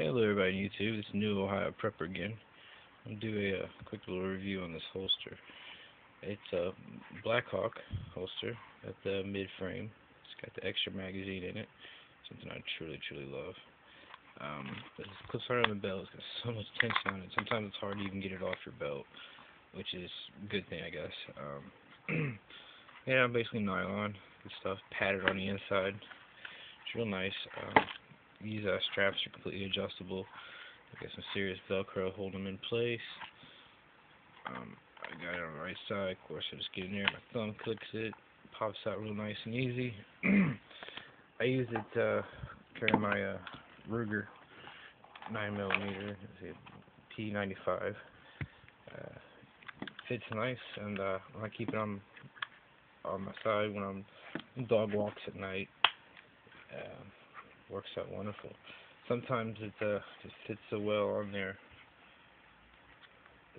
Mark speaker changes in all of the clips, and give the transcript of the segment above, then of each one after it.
Speaker 1: Hello everybody on YouTube, it's New Ohio Prepper again. I'm going to do a, uh, quick little review on this holster. It's a Blackhawk holster at the mid-frame. It's got the extra magazine in it, something I truly, truly love. Um, it clips right on the belt, it's got so much tension on it, sometimes it's hard to even get it off your belt, which is a good thing I guess. Um, yeah, basically nylon, good stuff, padded on the inside. It's real nice. Um, these uh, straps are completely adjustable. I got some serious Velcro holding them in place. Um, I got it on the right side. Of course, I just get in there. My thumb clicks it. Pops out real nice and easy. I use it uh, carry my uh, Ruger 9mm P95. Uh, fits nice, and uh, I keep it on on my side when I'm dog walks at night. Uh, works out wonderful. Sometimes it uh, just fits so well on there.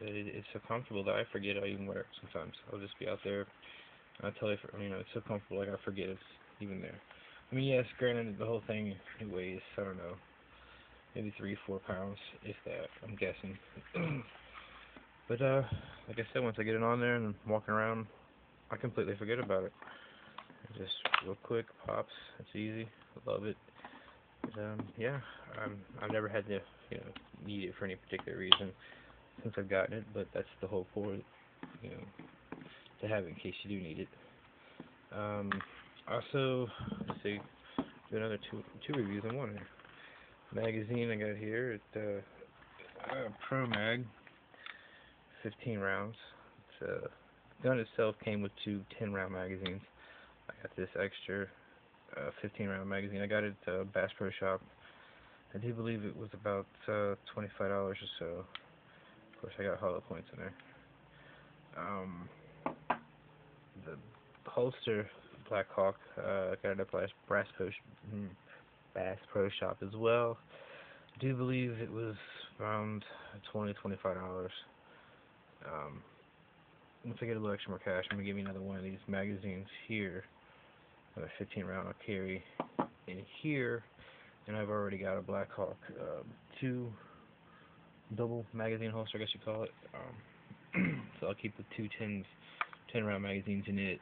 Speaker 1: It, it's so comfortable that I forget I even wear it sometimes. I'll just be out there. I tell you, for, you know, it's so comfortable like I forget it's even there. I mean, yes, granted, the whole thing weighs, I don't know, maybe three, four pounds, if that, I'm guessing. but, uh, like I said, once I get it on there and walking around, I completely forget about it. Just real quick, pops, it's easy, love it. But, um, yeah, I've never had to, you know, need it for any particular reason since I've gotten it, but that's the whole point, you know, to have it in case you do need it. Um, also, let's see, do another two two reviews in one here. Magazine I got here at uh, uh, Pro Mag, 15 rounds. It's, uh, gun itself came with two 10 round magazines. I got this extra uh, 15 round magazine. I got it at uh, Bass Pro Shop. I do believe it was about uh, $25 or so. Of course, I got hollow points in there. Um, the holster, Blackhawk, uh, got it at Bass, Bass, Pro, hmm, Bass Pro Shop as well. I do believe it was around $20-$25. Um, once I get a little extra more cash, I'm going to give you another one of these magazines here another 15 round I'll carry in here. And I've already got a Blackhawk um, 2 double magazine holster I guess you call it. Um, so I'll keep the two 10, 10 round magazines in it.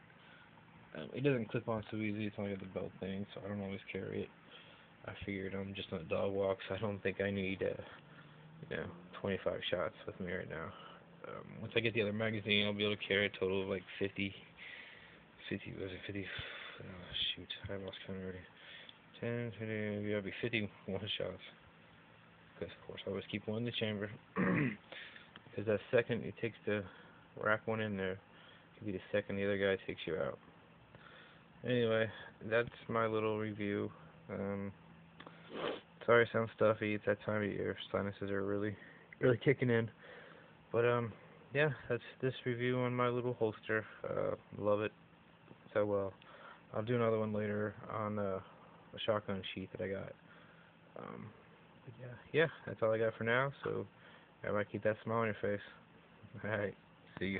Speaker 1: Um, it doesn't clip on so easy. It's only got the belt thing so I don't always carry it. I figured I'm just on a dog walk so I don't think I need uh, you know 25 shots with me right now. Um, once I get the other magazine I'll be able to carry a total of like 50 50 was it 50 Oh, shoot, I lost count already. 10, 20, yeah, be 51 shots. Because, of course, I always keep one in the chamber. Because that second it takes to wrap one in there, could be the second the other guy takes you out. Anyway, that's my little review. Um, sorry I sound stuffy. It's that time of year. Sinuses are really, really kicking in. But, um, yeah, that's this review on my little holster. Uh, love it so well. I'll do another one later on uh, a shotgun sheet that I got. Um, yeah, yeah, that's all I got for now. So might keep that smile on your face. All right, see you.